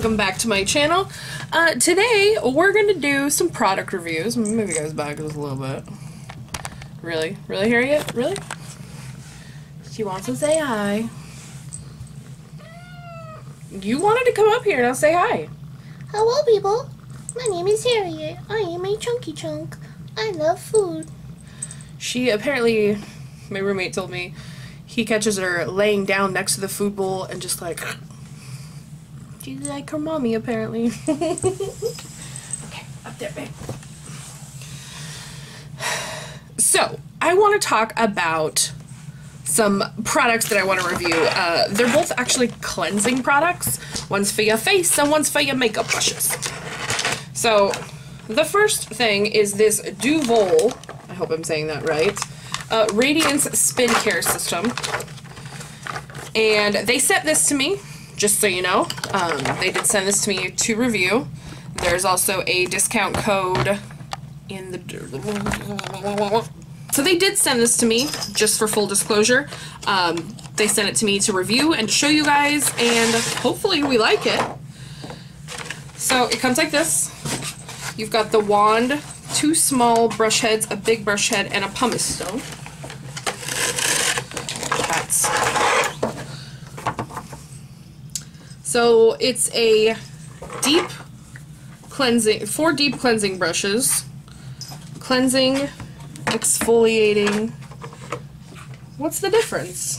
welcome back to my channel. Uh, today we're going to do some product reviews. You guys back just a little bit. Really? Really, Harriet? Really? She wants to say hi. You wanted to come up here, now say hi. Hello, people. My name is Harriet. I am a chunky chunk. I love food. She apparently, my roommate told me, he catches her laying down next to the food bowl and just like, she's like her mommy apparently. okay, up there, babe. So, I want to talk about some products that I want to review. Uh, they're both actually cleansing products. One's for your face and one's for your makeup brushes. So, the first thing is this Duvolle, I hope I'm saying that right, uh, Radiance Spin Care System. And they sent this to me, just so you know. Um, they did send this to me to review. There's also a discount code in the... So they did send this to me, just for full disclosure. Um, they sent it to me to review and to show you guys, and hopefully we like it. So it comes like this. You've got the wand, two small brush heads, a big brush head, and a pumice stone. That's so it's a deep cleansing, four deep cleansing brushes, cleansing, exfoliating. What's the difference?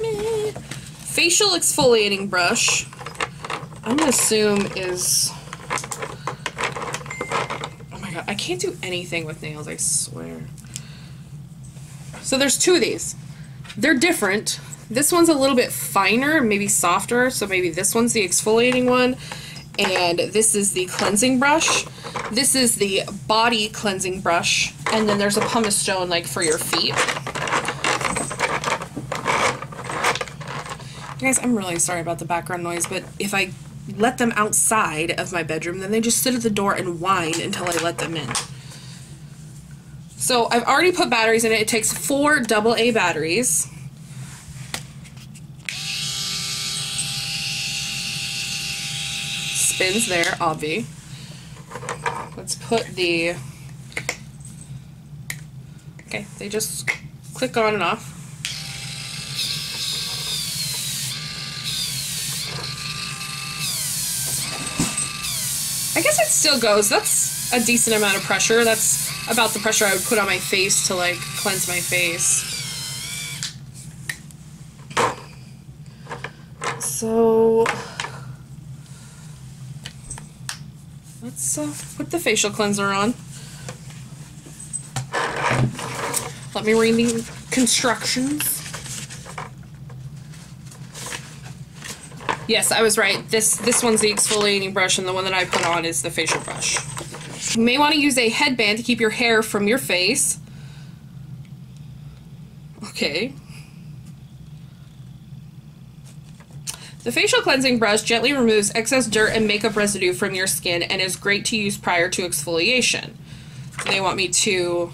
Meh. Facial exfoliating brush. I'm gonna assume is. Oh my god, I can't do anything with nails, I swear. So there's two of these. They're different. This one's a little bit finer, maybe softer, so maybe this one's the exfoliating one. And this is the cleansing brush. This is the body cleansing brush. And then there's a pumice stone like for your feet. Guys, I'm really sorry about the background noise, but if I let them outside of my bedroom, then they just sit at the door and whine until I let them in. So I've already put batteries in it. It takes four double A batteries. Spins there, obvi. Let's put the... Okay, they just click on and off. I guess it still goes. That's a decent amount of pressure. That's about the pressure I would put on my face to like cleanse my face. So uh, put the facial cleanser on. Let me read the constructions. Yes, I was right. This this one's the exfoliating brush, and the one that I put on is the facial brush. You may want to use a headband to keep your hair from your face. Okay. The facial cleansing brush gently removes excess dirt and makeup residue from your skin and is great to use prior to exfoliation. So they want me to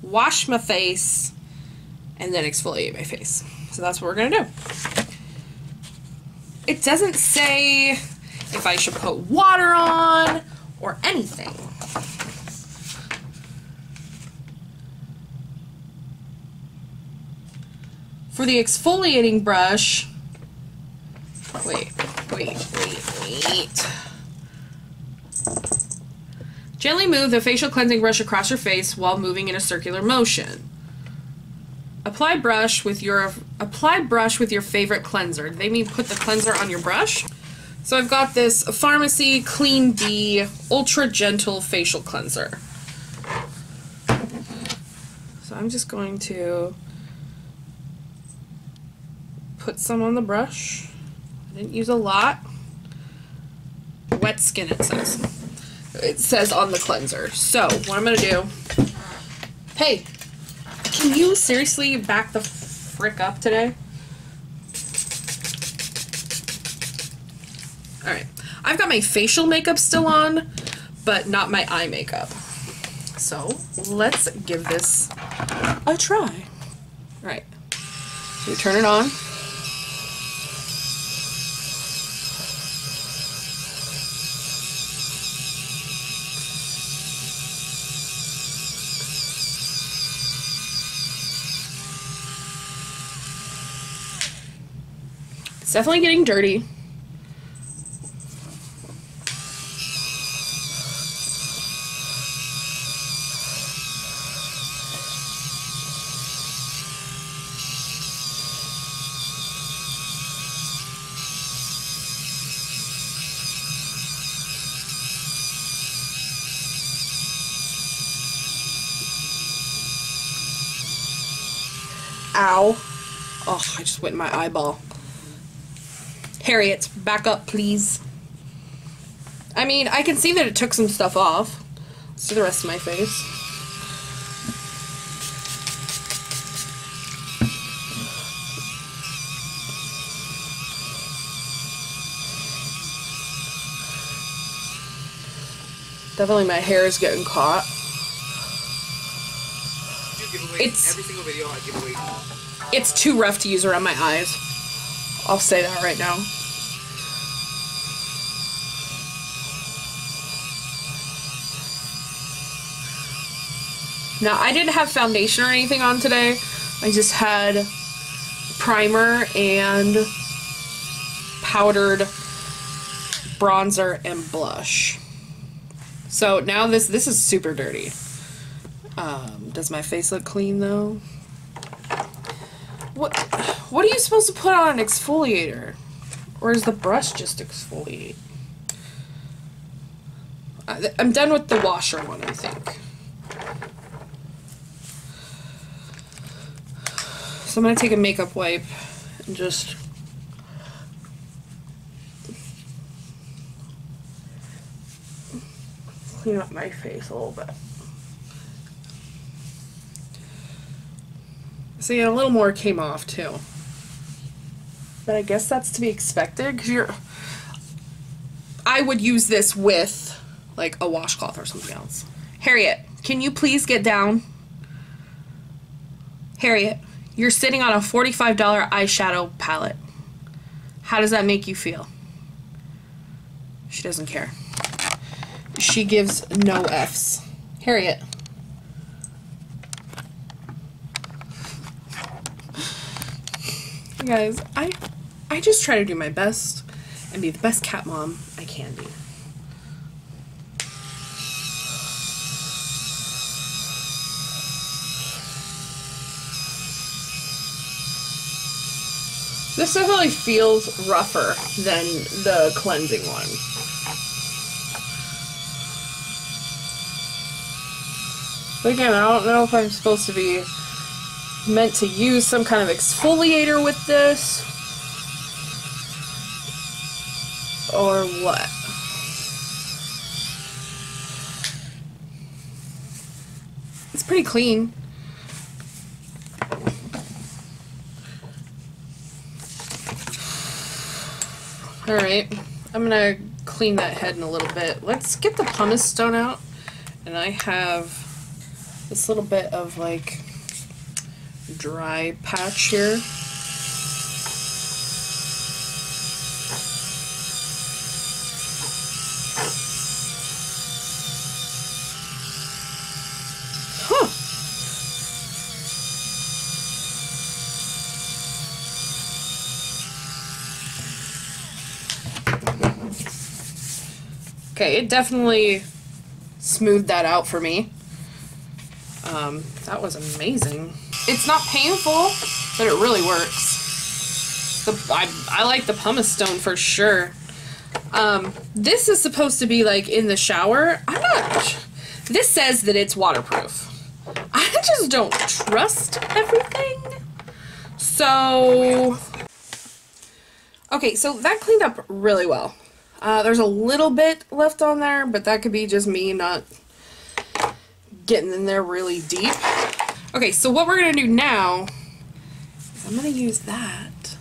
wash my face and then exfoliate my face. So that's what we're going to do. It doesn't say if I should put water on or anything. For the exfoliating brush, wait, wait, wait, wait. Gently move the facial cleansing brush across your face while moving in a circular motion. Apply brush with your apply brush with your favorite cleanser. They mean put the cleanser on your brush. So I've got this Pharmacy Clean D Ultra Gentle Facial Cleanser. So I'm just going to put some on the brush. Didn't use a lot. Wet skin it says. It says on the cleanser. So what I'm going to do, hey, can you seriously back the frick up today? Alright. I've got my facial makeup still on, but not my eye makeup. So, let's give this a try. Alright. So you turn it on. Definitely getting dirty. Ow. Oh, I just went in my eyeball. Harriet, back up, please. I mean, I can see that it took some stuff off. Let's do the rest of my face. Definitely my hair is getting caught. do give away It's- every single video I give away. It's too rough to use around my eyes. I'll say that right now. Now, I didn't have foundation or anything on today. I just had primer and powdered bronzer and blush. So now this this is super dirty. Um, does my face look clean though? What what are you supposed to put on an exfoliator? Or is the brush just exfoliate? I- I'm done with the washer one, I think. So I'm gonna take a makeup wipe and just clean up my face a little bit. See, a little more came off too. But I guess that's to be expected because you're. I would use this with like a washcloth or something else. Harriet, can you please get down? Harriet, you're sitting on a $45 eyeshadow palette. How does that make you feel? She doesn't care. She gives no F's. Harriet. You guys, I I just try to do my best and be the best cat mom I can be. This definitely feels rougher than the cleansing one. But again, I don't know if I'm supposed to be meant to use some kind of exfoliator with this or what. It's pretty clean. Alright, I'm gonna clean that head in a little bit. Let's get the pumice stone out. And I have this little bit of like dry patch here. Okay, it definitely smoothed that out for me. Um, that was amazing. It's not painful, but it really works. The, I, I like the pumice stone for sure. Um, this is supposed to be like in the shower. I'm not. This says that it's waterproof. I just don't trust everything. So. Okay, so that cleaned up really well. Uh, there's a little bit left on there, but that could be just me not getting in there really deep. Okay, so what we're gonna do now is I'm gonna use that,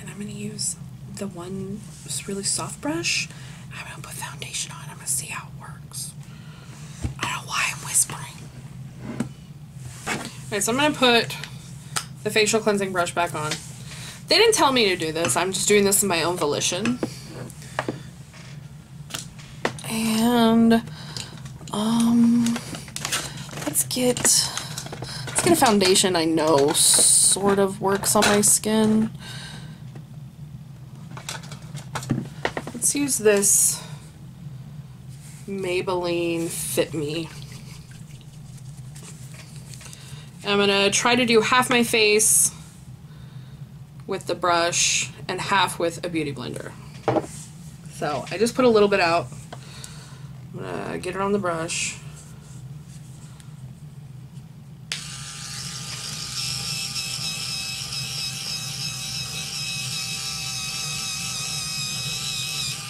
and I'm gonna use the one really soft brush. I'm gonna put foundation on. I'm gonna see how it works. I don't know why I'm whispering. Okay, so I'm gonna put the facial cleansing brush back on. They didn't tell me to do this. I'm just doing this in my own volition. And um let's get let's get a foundation I know sort of works on my skin. let's use this Maybelline Fit Me. I'm gonna try to do half my face with the brush and half with a beauty blender. So I just put a little bit out. I'm gonna get it on the brush.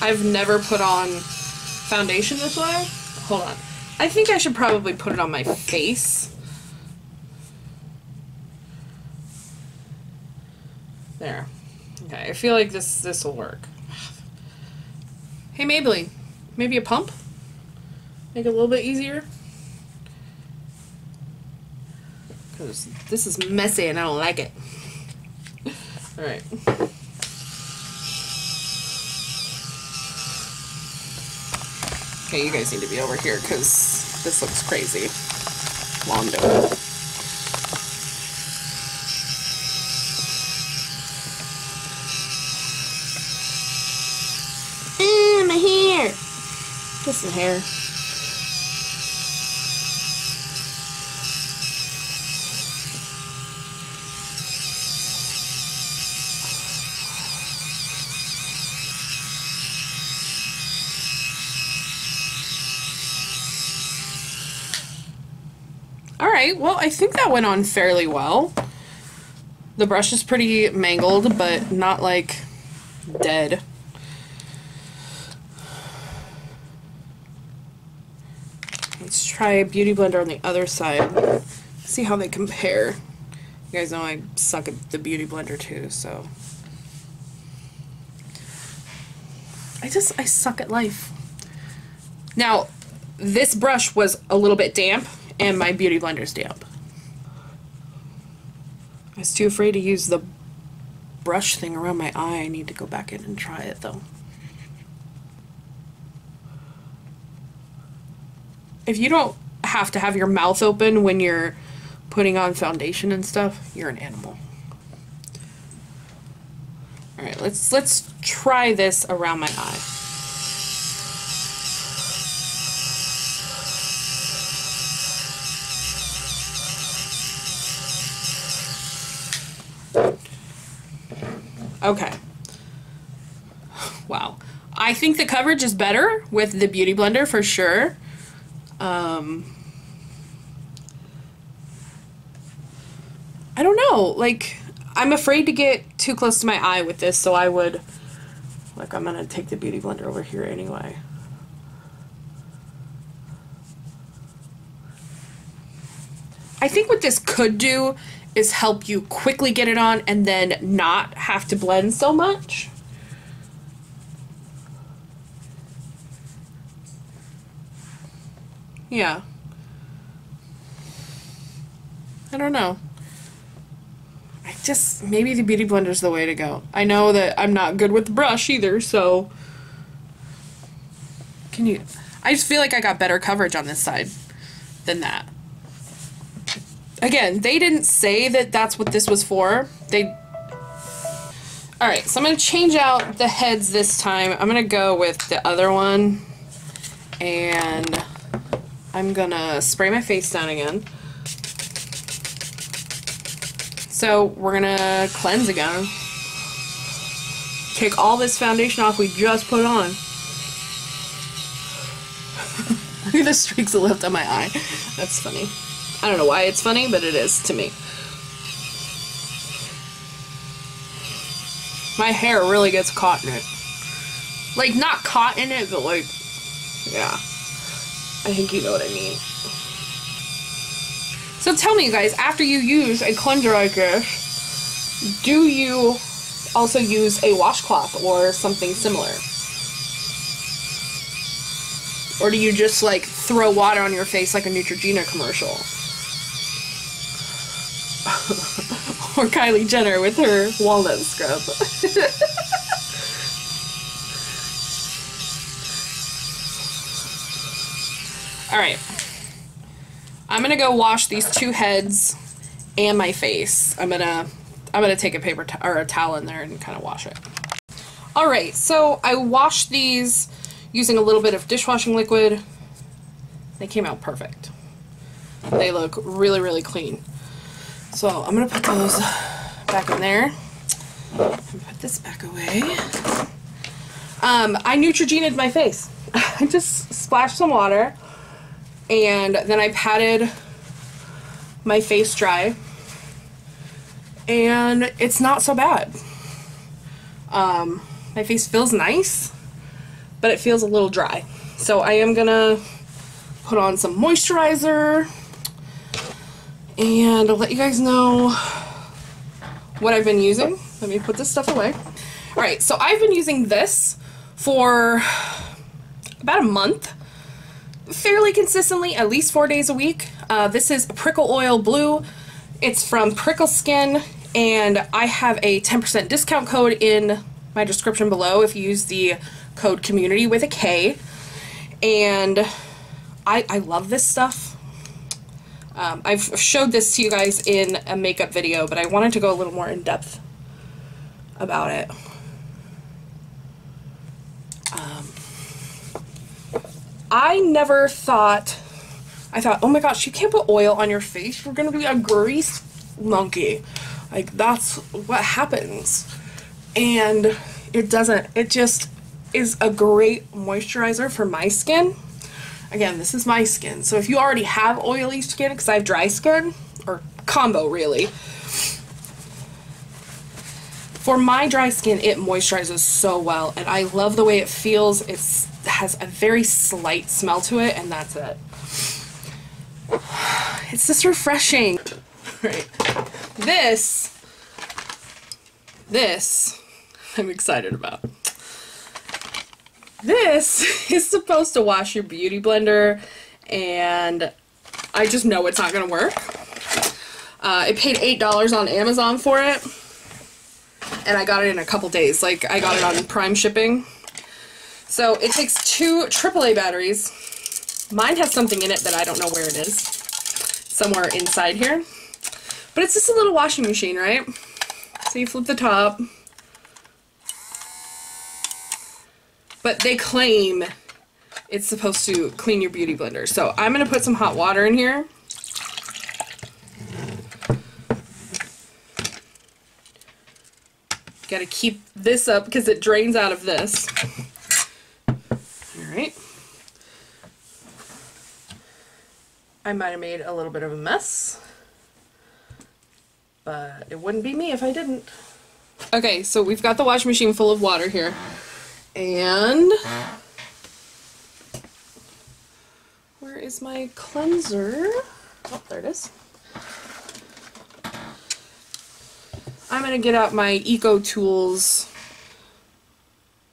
I've never put on foundation this way. Hold on. I think I should probably put it on my face. There. Okay, I feel like this this will work. Hey Maybelline, maybe a pump? Make it a little bit easier? Because this is messy and I don't like it. Alright. Okay, you guys need to be over here because this looks crazy. While I'm doing it. My hair. Just some hair. Well, I think that went on fairly well. The brush is pretty mangled, but not like dead. Let's try a Beauty Blender on the other side. See how they compare. You guys know I suck at the Beauty Blender too, so. I just, I suck at life. Now, this brush was a little bit damp, and my Beauty Blender stamp. I was too afraid to use the brush thing around my eye. I need to go back in and try it though. if you don't have to have your mouth open when you're putting on foundation and stuff, you're an animal. All right, let's let's try this around my eye. Okay. Wow. I think the coverage is better with the Beauty Blender for sure. Um, I don't know. Like, I'm afraid to get too close to my eye with this, so I would. Like, I'm gonna take the Beauty Blender over here anyway. I think what this could do is help you quickly get it on and then not have to blend so much. Yeah. I don't know. I just maybe the beauty blender's the way to go. I know that I'm not good with the brush either, so can you I just feel like I got better coverage on this side than that. Again, they didn't say that that's what this was for. They Alright, so I'm going to change out the heads this time. I'm going to go with the other one. And I'm going to spray my face down again. So we're going to cleanse again. Take all this foundation off we just put on. Look at the streaks left on my eye. That's funny. I don't know why it's funny, but it is to me. My hair really gets caught in it. Like, not caught in it, but like, yeah. I think you know what I mean. So tell me, guys, after you use a cleanser like this, do you also use a washcloth or something similar? Or do you just like throw water on your face like a Neutrogena commercial? or Kylie Jenner with her walnut scrub. Alright. I'm gonna go wash these two heads and my face. I'm gonna I'm gonna take a paper to- or a towel in there and kind of wash it. All right, so I washed these using a little bit of dishwashing liquid. They came out perfect. They look really, really clean. So I'm gonna put those back in there. And put this back away. Um, I Neutrogena'd my face. I just splashed some water and then I patted my face dry and it's not so bad. Um, my face feels nice, but it feels a little dry. So I am gonna put on some moisturizer and I'll let you guys know what I've been using. Let me put this stuff away. Alright, so I've been using this for about a month fairly consistently, at least four days a week. Uh, this is Prickle Oil Blue. It's from Prickle Skin, and I have a 10% discount code in my description below if you use the code community with a K. And I, I love this stuff. Um, I've showed this to you guys in a makeup video, but I wanted to go a little more in depth about it. Um, I never thought, I thought, oh my gosh, you can't put oil on your face. You're going to be a grease monkey. Like, that's what happens. And it doesn't. It just is a great moisturizer for my skin. Again, this is my skin. So if you already have oily skin, because I have dry skin, or combo really, for my dry skin, it moisturizes so well, and I love the way it feels. It has a very slight smell to it, and that's it. It's just refreshing. Right. This, this, I'm excited about. This is supposed to wash your beauty blender, and I just know it's not going to work. Uh, I paid $8 on Amazon for it and I got it in a couple days. Like, I got it on Prime shipping. So, it takes two AAA batteries. Mine has something in it that I don't know where it is. Somewhere inside here. But it's just a little washing machine, right? So, you flip the top. But they claim it's supposed to clean your beauty blender. So, I'm going to put some hot water in here. Got to keep this up because it drains out of this. Alright. I might have made a little bit of a mess. But it wouldn't be me if I didn't. Okay, so we've got the washing machine full of water here. And... Where is my cleanser? Oh, there it is. I'm going to get out my Eco Tools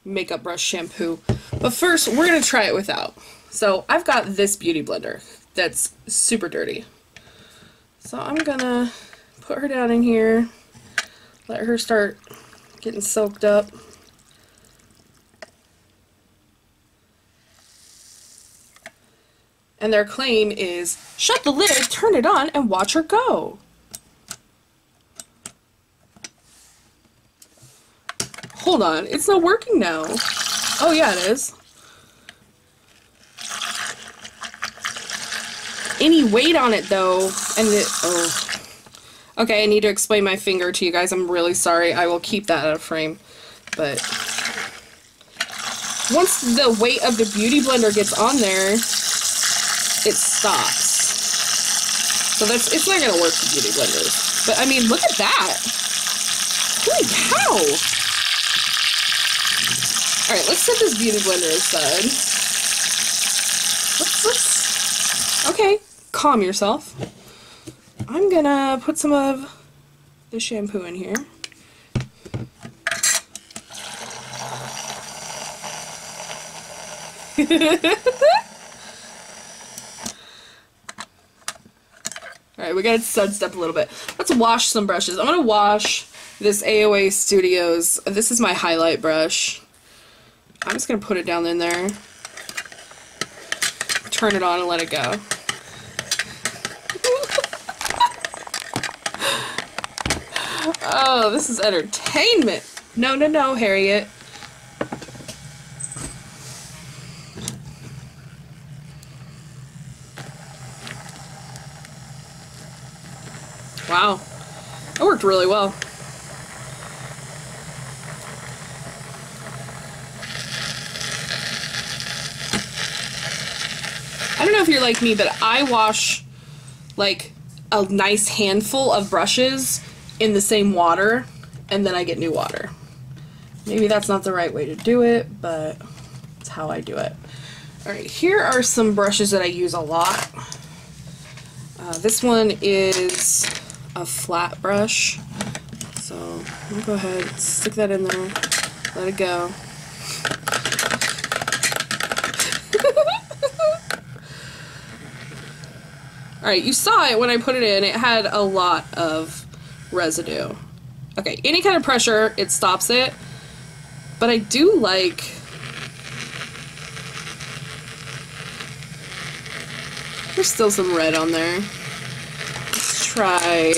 makeup brush shampoo. But first, we're going to try it without. So I've got this beauty blender that's super dirty. So I'm going to put her down in here, let her start getting soaked up. And their claim is, shut the lid, turn it on, and watch her go. Hold on, it's not working now. Oh yeah, it is. Any weight on it though, and it, oh. Okay, I need to explain my finger to you guys. I'm really sorry. I will keep that out of frame. But once the weight of the beauty blender gets on there, stops. So that's it's not gonna work for beauty blenders. But I mean, look at that. Holy cow! Alright, let's set this beauty blender aside. Let's, let's... Okay, calm yourself. I'm gonna put some of the shampoo in here. Alright, we gotta sidestep a little bit. Let's wash some brushes. I'm gonna wash this AOA Studios. This is my highlight brush. I'm just to put it down in there, turn it on, and let it go. oh, this is entertainment. No, no, no, Harriet. Wow. That worked really well. I don't know if you're like me, but I wash like a nice handful of brushes in the same water and then I get new water. Maybe that's not the right way to do it, but it's how I do it. Alright, here are some brushes that I use a lot. Uh, this one is a flat brush. So I'm gonna go ahead, stick that in there, let it go. Alright, you saw it when I put it in. It had a lot of residue. Okay, any kind of pressure, it stops it. But I do like... There's still some red on there. Try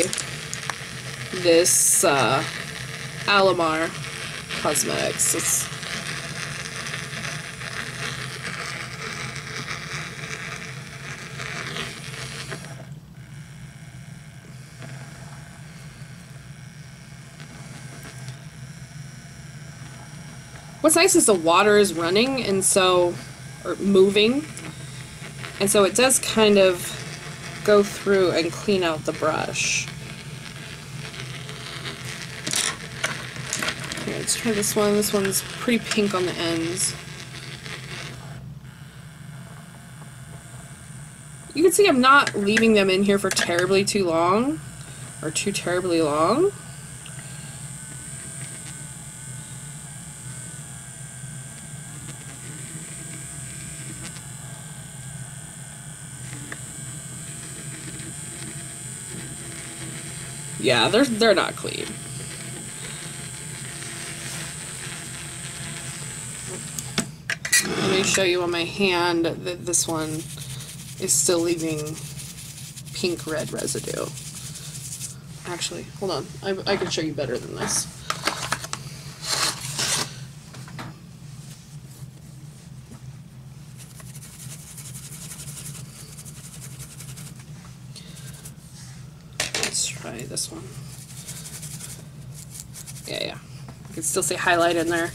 this uh, Alamar Cosmetics. It's What's nice is the water is running and so, or moving, and so it does kind of go through and clean out the brush. Let's try this one. This one's pretty pink on the ends. You can see I'm not leaving them in here for terribly too long, or too terribly long. Yeah, they're they're not clean. Let me show you on my hand that this one is still leaving pink red residue. Actually, hold on. I, I can show you better than this. Let's try this one. Yeah, yeah. You can still see highlight in there.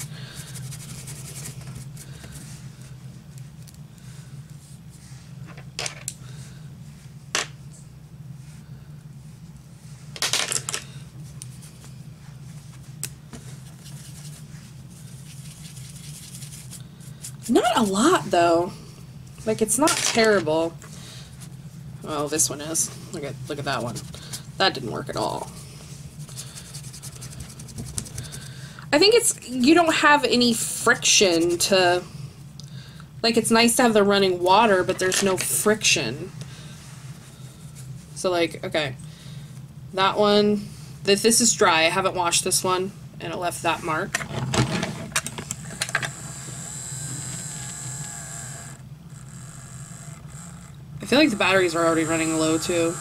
Not a lot though. Like it's not terrible. Oh, this one is. Look at look at that one. That didn't work at all. I think it's you don't have any friction to like it's nice to have the running water, but there's no friction. So like, okay. That one th this is dry. I haven't washed this one and it left that mark. I feel like the batteries are already running low too.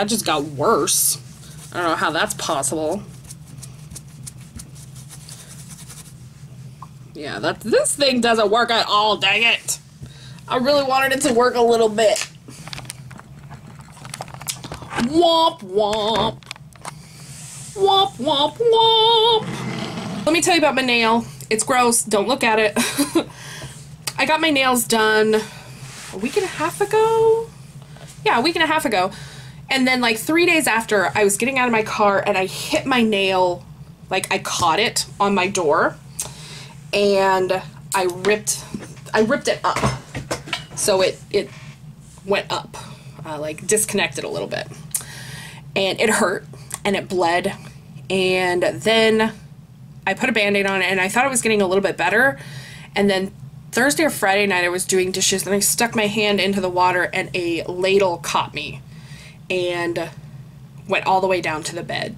That just got worse. I don't know how that's possible. Yeah, that this thing doesn't work at all, dang it. I really wanted it to work a little bit. Womp womp. Womp womp womp. Let me tell you about my nail. It's gross. Don't look at it. I got my nails done a week and a half ago. Yeah, a week and a half ago. And then like three days after, I was getting out of my car and I hit my nail, like I caught it on my door, and I ripped, I ripped it up, so it it went up, uh, like disconnected a little bit, and it hurt and it bled, and then I put a band-aid on it and I thought it was getting a little bit better, and then Thursday or Friday night I was doing dishes and I stuck my hand into the water and a ladle caught me and went all the way down to the bed.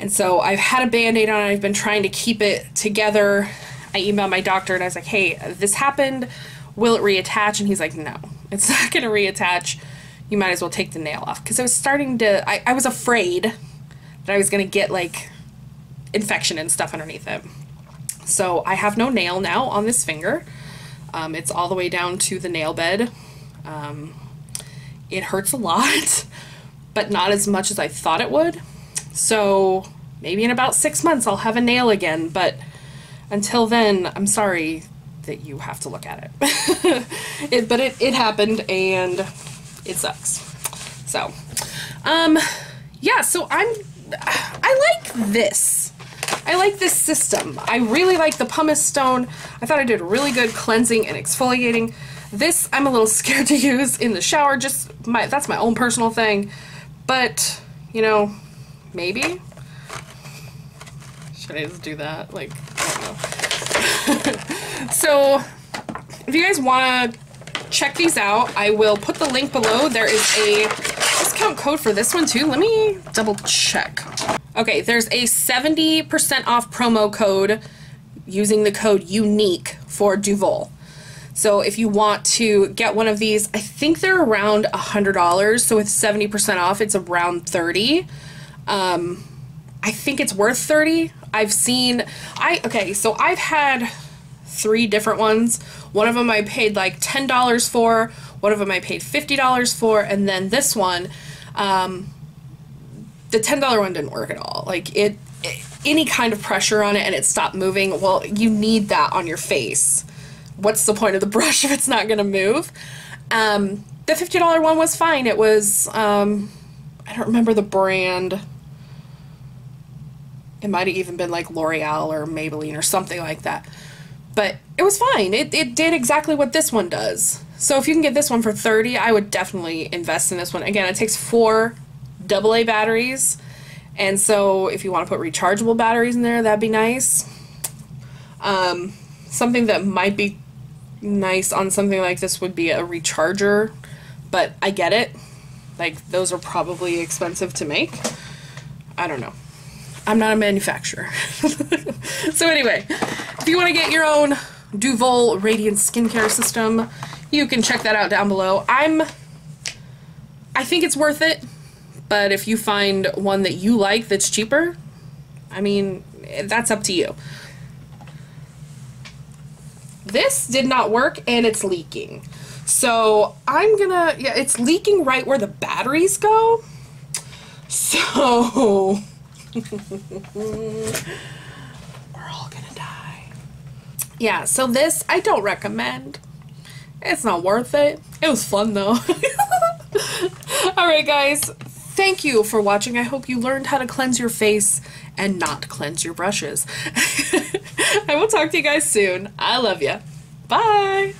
And so I've had a band aid on. I've been trying to keep it together. I emailed my doctor and I was like, hey, this happened. Will it reattach? And he's like, no. it's not going to reattach, you might as well take the nail off. Because I was starting to, I, I was afraid that I was going to get like infection and stuff underneath it. So I have no nail now on this finger. Um, it's all the way down to the nail bed. Um, it hurts a lot, but not as much as I thought it would. So maybe in about six months I'll have a nail again, but until then, I'm sorry that you have to look at it. it but it, it happened and it sucks. So, um, yeah, so I'm, I like this. I like this system. I really like the pumice stone. I thought I did really good cleansing and exfoliating. This I'm a little scared to use in the shower, just my that's my own personal thing. But, you know, maybe. Should I just do that? Like, I don't know. so, if you guys want to check these out, I will put the link below. There is a discount code for this one too. Let me double check. Okay, there's a 70% off promo code using the code UNIQUE for Duvolle. So if you want to get one of these, I think they're around $100. So with 70% off, it's around 30. Um, I think it's worth 30. I've seen, I, okay, so I've had three different ones. One of them I paid like $10 for, one of them I paid $50 for, and then this one, um, the $10 one didn't work at all. Like it, it, any kind of pressure on it and it stopped moving, well, you need that on your face. What's the point of the brush if it's not going to move? Um, the $50 one was fine. It was, um, I don't remember the brand. It might have even been like L'Oreal or Maybelline or something like that. But it was fine. It, it did exactly what this one does. So if you can get this one for 30, I would definitely invest in this one. Again, it takes four AA batteries. And so if you want to put rechargeable batteries in there, that'd be nice. Um, something that might be nice on something like this would be a recharger, but I get it. Like those are probably expensive to make. I don't know. I'm not a manufacturer. so anyway, if you want to get your own Duvolle Radiant Skincare System, you can check that out down below. I'm I think it's worth it. But if you find one that you like that's cheaper, I mean, that's up to you. This did not work and it's leaking. So I'm gonna, yeah, it's leaking right where the batteries go. So we're all gonna die. Yeah, so this I don't recommend. It's not worth it. It was fun though. Alright guys, thank you for watching. I hope you learned how to cleanse your face and not cleanse your brushes. I will talk to you guys soon. I love you. Bye.